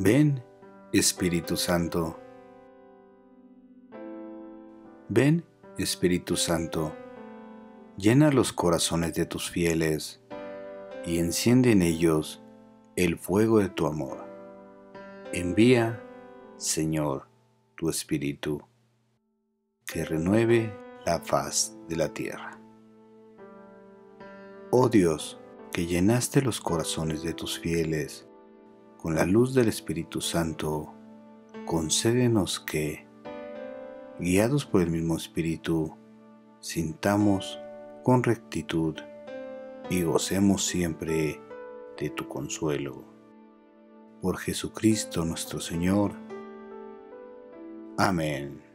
Ven, Espíritu Santo. Ven, Espíritu Santo, llena los corazones de tus fieles y enciende en ellos el fuego de tu amor. Envía, Señor, tu Espíritu, que renueve la faz de la tierra. Oh Dios, que llenaste los corazones de tus fieles con la luz del Espíritu Santo, concédenos que, guiados por el mismo Espíritu, sintamos con rectitud y gocemos siempre de tu consuelo. Por Jesucristo nuestro Señor. Amén.